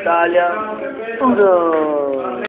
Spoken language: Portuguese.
Italia tudo. Então,